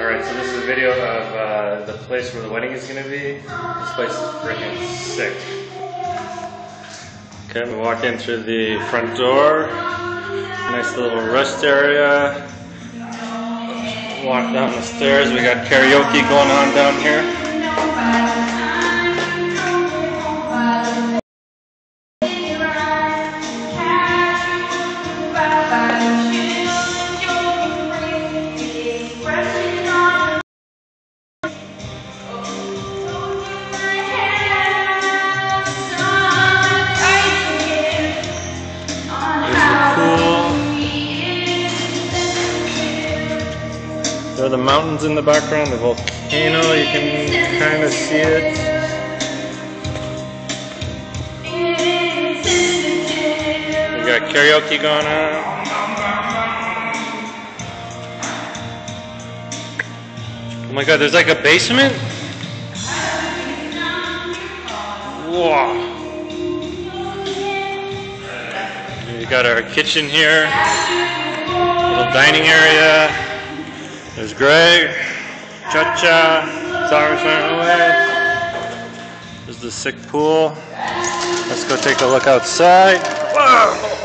Alright, so this is a video of uh, the place where the wedding is to be. This place is freaking sick. Okay, we walk in through the front door. Nice little rest area. Walk down the stairs. We got karaoke going on down here. There are the mountains in the background, the volcano, you can kind of see it. We got karaoke going on. Oh my god, there's like a basement? Wow. We got our kitchen here, little dining area. There's Greg, Cha Cha, Sarah's running away. There's the sick pool. Let's go take a look outside. Whoa!